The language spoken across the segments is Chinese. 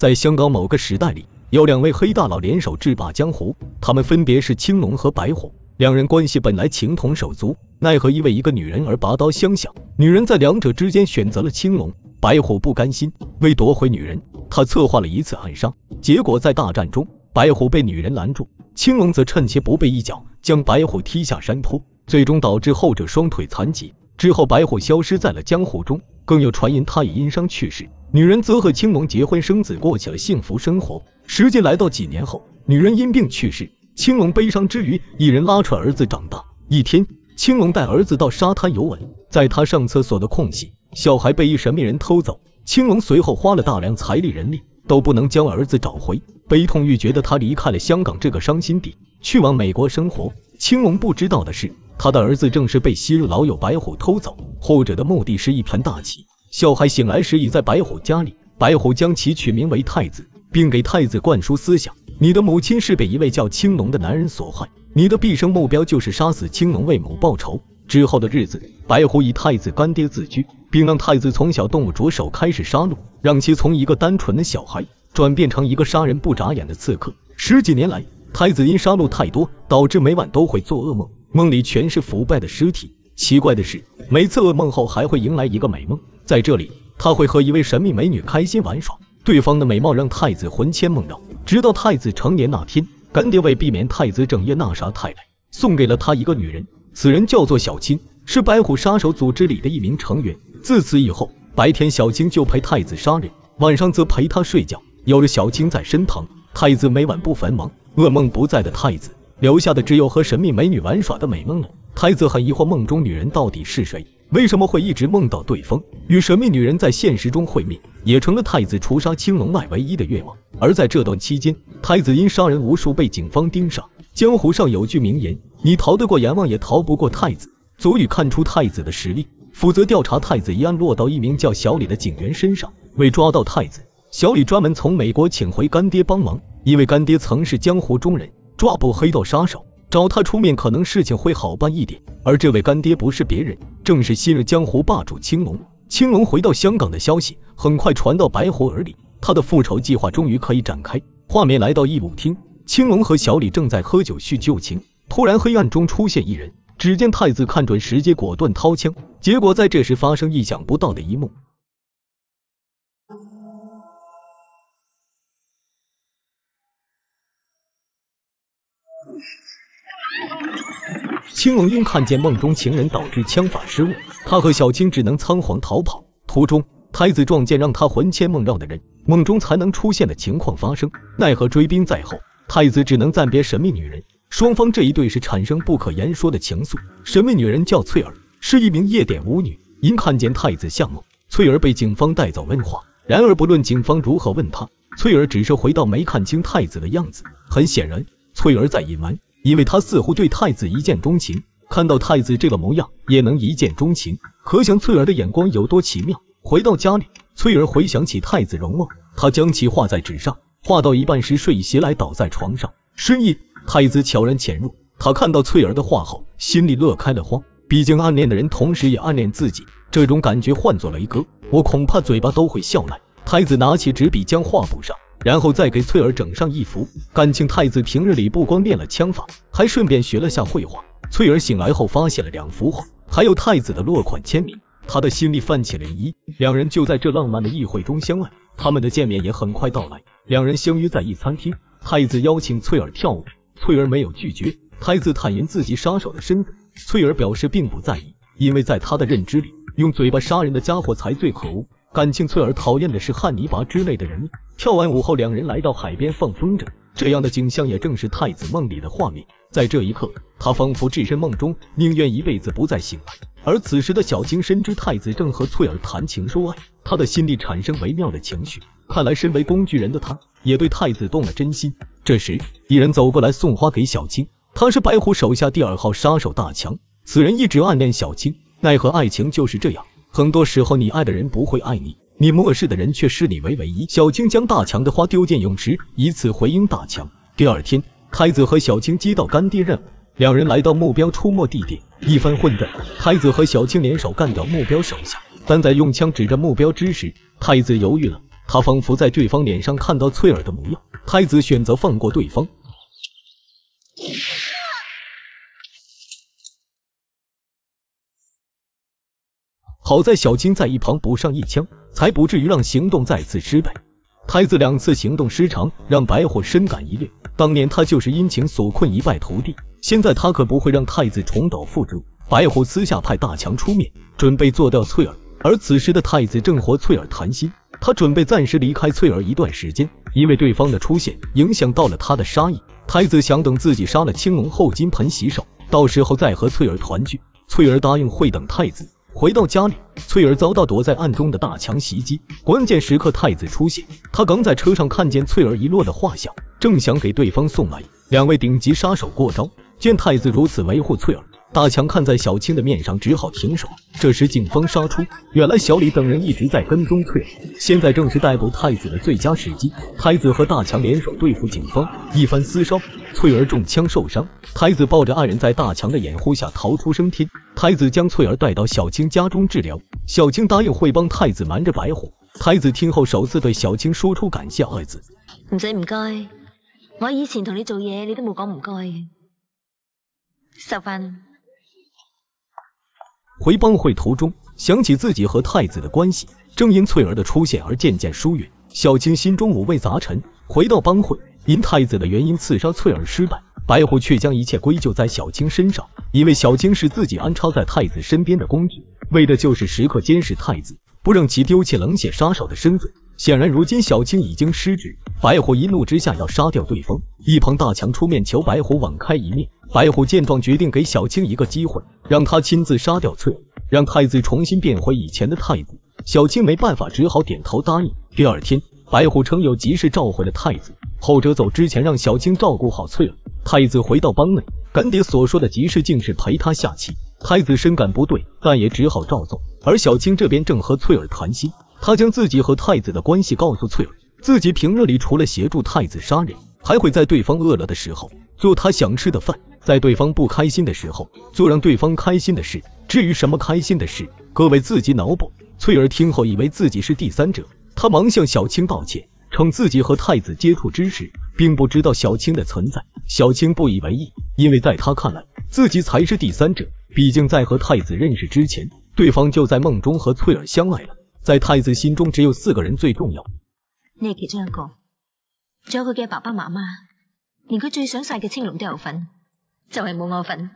在香港某个时代里，有两位黑大佬联手制霸江湖，他们分别是青龙和白虎。两人关系本来情同手足，奈何因为一个女人而拔刀相向。女人在两者之间选择了青龙，白虎不甘心，为夺回女人，他策划了一次暗杀。结果在大战中，白虎被女人拦住，青龙则趁其不备一脚将白虎踢下山坡，最终导致后者双腿残疾。之后，白虎消失在了江湖中，更有传言他已因伤去世。女人则和青龙结婚生子，过起了幸福生活。时间来到几年后，女人因病去世，青龙悲伤之余，一人拉扯儿子长大。一天，青龙带儿子到沙滩游玩，在他上厕所的空隙，小孩被一神秘人偷走。青龙随后花了大量财力人力，都不能将儿子找回，悲痛欲绝的他离开了香港这个伤心地，去往美国生活。青龙不知道的是，他的儿子正是被昔日老友白虎偷走，后者的目的是一盘大棋。小孩醒来时已在白虎家里，白虎将其取名为太子，并给太子灌输思想：你的母亲是被一位叫青龙的男人所害，你的毕生目标就是杀死青龙为母报仇。之后的日子，白虎以太子干爹自居，并让太子从小动物着手开始杀戮，让其从一个单纯的小孩转变成一个杀人不眨眼的刺客。十几年来，太子因杀戮太多，导致每晚都会做噩梦，梦里全是腐败的尸体。奇怪的是，每次噩梦后还会迎来一个美梦。在这里，他会和一位神秘美女开心玩耍，对方的美貌让太子魂牵梦绕。直到太子成年那天，干爹为避免太子整夜纳杀太太，送给了他一个女人，此人叫做小青，是白虎杀手组织里的一名成员。自此以后，白天小青就陪太子杀人，晚上则陪他睡觉。有了小青在身旁，太子每晚不繁忙。噩梦不在的太子，留下的只有和神秘美女玩耍的美梦了。太子很疑惑，梦中女人到底是谁？为什么会一直梦到对方与神秘女人在现实中会面，也成了太子除杀青龙外唯一的愿望。而在这段期间，太子因杀人无数被警方盯上。江湖上有句名言：你逃得过阎王，也逃不过太子。足以看出太子的实力。负责调查太子一案落到一名叫小李的警员身上。为抓到太子，小李专门从美国请回干爹帮忙，因为干爹曾是江湖中人，抓捕黑道杀手。找他出面，可能事情会好办一点。而这位干爹不是别人，正是昔日江湖霸主青龙。青龙回到香港的消息很快传到白虎耳里，他的复仇计划终于可以展开。画面来到义舞厅，青龙和小李正在喝酒叙旧情，突然黑暗中出现一人，只见太子看准时机，果断掏枪。结果在这时发生意想不到的一幕。青龙因看见梦中情人导致枪法失误，他和小青只能仓皇逃跑。途中，太子撞见让他魂牵梦绕的人，梦中才能出现的情况发生。奈何追兵在后，太子只能暂别神秘女人。双方这一对是产生不可言说的情愫。神秘女人叫翠儿，是一名夜店舞女。因看见太子相梦，翠儿被警方带走问话。然而不论警方如何问她，翠儿只是回到没看清太子的样子。很显然，翠儿在隐瞒。因为他似乎对太子一见钟情，看到太子这个模样也能一见钟情，可想翠儿的眼光有多奇妙。回到家里，翠儿回想起太子容貌，她将其画在纸上，画到一半时睡意袭来，倒在床上。深夜，太子悄然潜入，他看到翠儿的画后，心里乐开了花。毕竟暗恋的人同时也暗恋自己，这种感觉换做雷哥，我恐怕嘴巴都会笑烂。太子拿起纸笔将画补上。然后再给翠儿整上一幅。感情太子平日里不光练了枪法，还顺便学了下绘画。翠儿醒来后发现了两幅画，还有太子的落款签名，他的心里泛起涟漪。两人就在这浪漫的议会中相爱，他们的见面也很快到来。两人相约在一餐厅，太子邀请翠儿跳舞，翠儿没有拒绝。太子坦言自己杀手的身份，翠儿表示并不在意，因为在他的认知里，用嘴巴杀人的家伙才最可恶。感情翠儿讨厌的是汉尼拔之类的人。跳完舞后，两人来到海边放风筝，这样的景象也正是太子梦里的画面。在这一刻，他仿佛置身梦中，宁愿一辈子不再醒来。而此时的小青深知太子正和翠儿谈情说爱，他的心里产生微妙的情绪。看来身为工具人的他，也对太子动了真心。这时，一人走过来送花给小青，他是白虎手下第二号杀手大强。此人一直暗恋小青，奈何爱情就是这样。很多时候，你爱的人不会爱你，你漠视的人却视你为唯一。小青将大强的花丢进泳池，以此回应大强。第二天，太子和小青接到干爹任务，两人来到目标出没地点，一番混战，太子和小青联手干掉目标手下。但在用枪指着目标之时，太子犹豫了，他仿佛在对方脸上看到翠儿的模样。太子选择放过对方。好在小青在一旁补上一枪，才不至于让行动再次失败。太子两次行动失常，让白虎深感疑虑。当年他就是因情所困，一败涂地。现在他可不会让太子重蹈覆辙。白虎私下派大强出面，准备做掉翠儿。而此时的太子正和翠儿谈心，他准备暂时离开翠儿一段时间，因为对方的出现影响到了他的杀意。太子想等自己杀了青龙后金盆洗手，到时候再和翠儿团聚。翠儿答应会等太子。回到家里，翠儿遭到躲在暗中的大强袭击。关键时刻，太子出现。他刚在车上看见翠儿遗落的画像，正想给对方送来。两位顶级杀手过招，见太子如此维护翠儿。大强看在小青的面上，只好停手。这时警方杀出，原来小李等人一直在跟踪翠儿，现在正是逮捕太子的最佳时机。太子和大强联手对付警方，一番厮杀，翠儿中枪受伤。太子抱着爱人，在大强的掩护下逃出升天。太子将翠儿带到小青家中治疗，小青答应会帮太子瞒着白虎。太子听后，首次对小青说出感谢二字。唔使唔该，我以前同你做嘢，你都冇讲唔该嘅。收翻。回帮会途中，想起自己和太子的关系，正因翠儿的出现而渐渐疏远。小青心中五味杂陈。回到帮会，因太子的原因刺杀翠儿失败，白虎却将一切归咎在小青身上，因为小青是自己安插在太子身边的工具，为的就是时刻监视太子，不让其丢弃冷血杀手的身份。显然，如今小青已经失职，白虎一怒之下要杀掉对方。一旁大强出面求白虎网开一面。白虎见状，决定给小青一个机会，让他亲自杀掉翠儿，让太子重新变回以前的太子。小青没办法，只好点头答应。第二天，白虎称有急事召回了太子，后者走之前让小青照顾好翠儿。太子回到帮内，干爹所说的急事竟是陪他下棋。太子深感不对，但也只好照做。而小青这边正和翠儿谈心，他将自己和太子的关系告诉翠儿，自己平日里除了协助太子杀人，还会在对方饿了的时候做他想吃的饭。在对方不开心的时候，做让对方开心的事。至于什么开心的事，各位自己脑补。翠儿听后以为自己是第三者，她忙向小青道歉，称自己和太子接触之时，并不知道小青的存在。小青不以为意，因为在他看来，自己才是第三者。毕竟在和太子认识之前，对方就在梦中和翠儿相爱了。在太子心中，只有四个人最重要。你系其中一个，仲有佢嘅爸爸妈妈，连佢最想晒嘅青龙都有份。就系冇我份。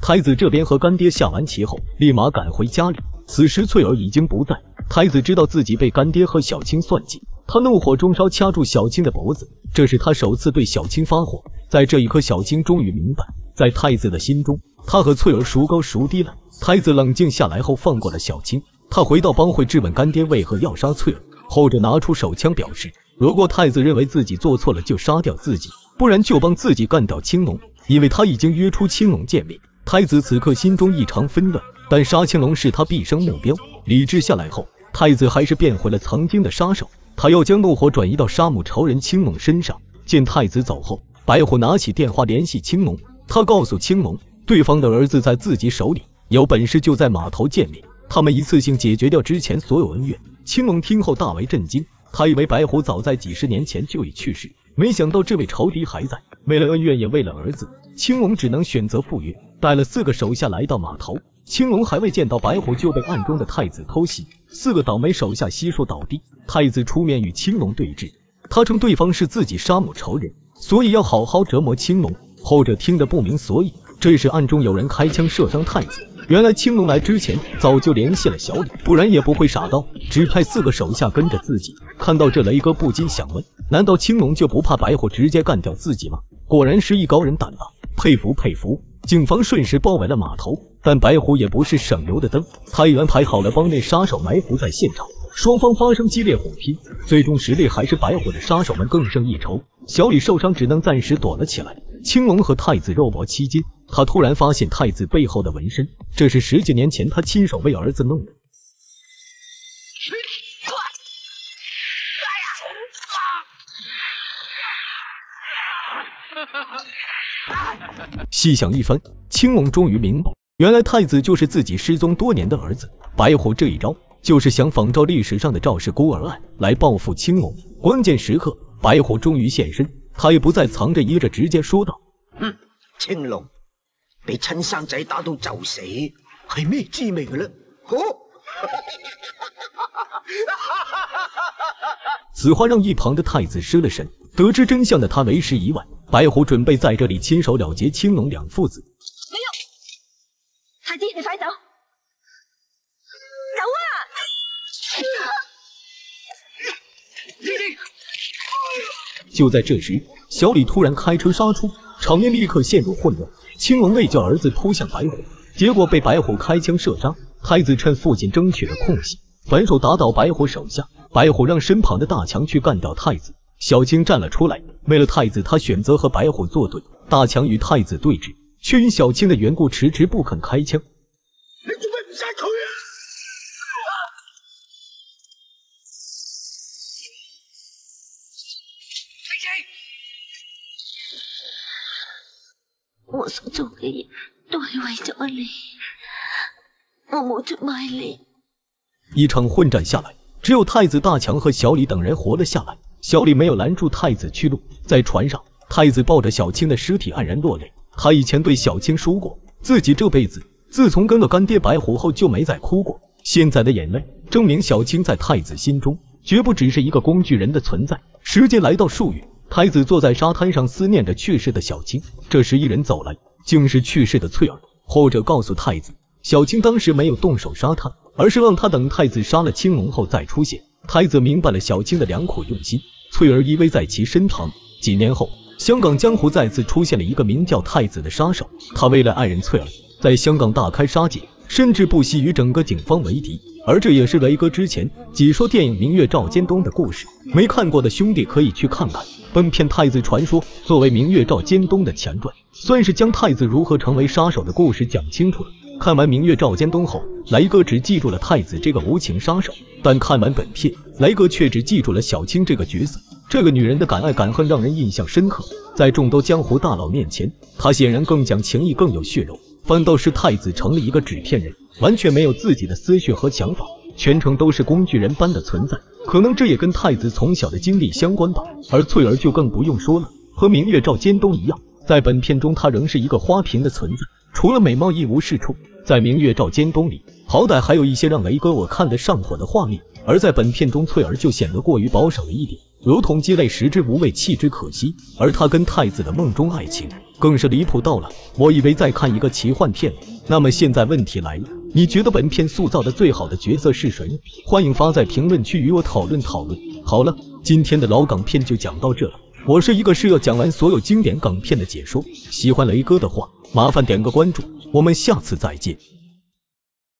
太子这边和干爹下完棋后，立马赶回家里。此时翠儿已经不在。太子知道自己被干爹和小青算计，他怒火中烧，掐住小青的脖子。这是他首次对小青发火。在这一刻，小青终于明白，在太子的心中，他和翠儿孰高孰低了。太子冷静下来后，放过了小青。他回到帮会质问干爹为何要杀翠儿，后者拿出手枪表示，如果太子认为自己做错了，就杀掉自己。不然就帮自己干掉青龙，因为他已经约出青龙见面。太子此刻心中异常纷乱，但杀青龙是他毕生目标。理智下来后，太子还是变回了曾经的杀手。他要将怒火转移到杀母仇人青龙身上。见太子走后，白虎拿起电话联系青龙，他告诉青龙，对方的儿子在自己手里，有本事就在码头见面，他们一次性解决掉之前所有恩怨。青龙听后大为震惊，他以为白虎早在几十年前就已去世。没想到这位仇敌还在，为了恩怨也为了儿子，青龙只能选择赴约，带了四个手下来到码头。青龙还未见到白虎，就被暗中的太子偷袭，四个倒霉手下悉数倒地。太子出面与青龙对峙，他称对方是自己杀母仇人，所以要好好折磨青龙。后者听得不明所以，这时暗中有人开枪射伤太子。原来青龙来之前早就联系了小李，不然也不会傻到只派四个手下跟着自己。看到这，雷哥不禁想问。难道青龙就不怕白虎直接干掉自己吗？果然是艺高人胆大，佩服佩服！警方瞬时包围了码头，但白虎也不是省油的灯，他已安排好了帮内杀手埋伏在现场，双方发生激烈火拼，最终实力还是白虎的杀手们更胜一筹。小李受伤，只能暂时躲了起来。青龙和太子肉搏期间，他突然发现太子背后的纹身，这是十几年前他亲手为儿子弄的。细想一番，青龙终于明白，原来太子就是自己失踪多年的儿子。白虎这一招，就是想仿照历史上的赵氏孤儿案来报复青龙。关键时刻，白虎终于现身，他也不再藏着掖着，直接说道：“嗯，青龙被亲生仔打到就死，系咩滋味嘅呢？好。此话让一旁的太子失了神，得知真相的他为时已晚。白虎准备在这里亲手了结青龙两父子。没有，太子，你快走，走啊！就在这时，小李突然开车杀出，场面立刻陷入混乱。青龙为救儿子扑向白虎，结果被白虎开枪射杀。太子趁父亲争取了空隙，反手打倒白虎手下。白虎让身旁的大强去干掉太子。小青站了出来，为了太子，他选择和白虎作对。大强与太子对峙，却因小青的缘故迟迟不肯开枪。你准备不杀佢啊？我所做嘅嘢都系为咗你。我冇出卖你。一场混战下来，只有太子大强和小李等人活了下来。小李没有拦住太子去路，在船上，太子抱着小青的尸体黯然落泪。他以前对小青说过，自己这辈子自从跟了干爹白虎后就没再哭过。现在的眼泪证明小青在太子心中绝不只是一个工具人的存在。时间来到数月，太子坐在沙滩上思念着去世的小青。这时一人走来，竟是去世的翠儿。后者告诉太子。小青当时没有动手杀他，而是让他等太子杀了青龙后再出现。太子明白了小青的良苦用心，翠儿依偎在其身旁。几年后，香港江湖再次出现了一个名叫太子的杀手，他为了爱人翠儿，在香港大开杀戒，甚至不惜与整个警方为敌。而这也是雷哥之前解说电影《明月照尖东》的故事，没看过的兄弟可以去看看。本片《太子传说》作为《明月照尖东》的前传，算是将太子如何成为杀手的故事讲清楚了。看完《明月照尖东》后，雷哥只记住了太子这个无情杀手，但看完本片，雷哥却只记住了小青这个角色。这个女人的敢爱敢恨让人印象深刻，在众多江湖大佬面前，她显然更讲情义，更有血肉。反倒是太子成了一个纸片人，完全没有自己的思绪和想法，全程都是工具人般的存在。可能这也跟太子从小的经历相关吧。而翠儿就更不用说了，和《明月照尖东》一样，在本片中她仍是一个花瓶的存在。除了美貌一无是处，在明月照尖东里，好歹还有一些让雷哥我看得上火的画面。而在本片中，翠儿就显得过于保守了一点，如同鸡肋，食之无味，弃之可惜。而她跟太子的梦中爱情，更是离谱到了，我以为在看一个奇幻片。那么现在问题来了，你觉得本片塑造的最好的角色是谁？欢迎发在评论区与我讨论讨论。好了，今天的老港片就讲到这了。我是一个是要讲完所有经典港片的解说，喜欢雷哥的话，麻烦点个关注，我们下次再见。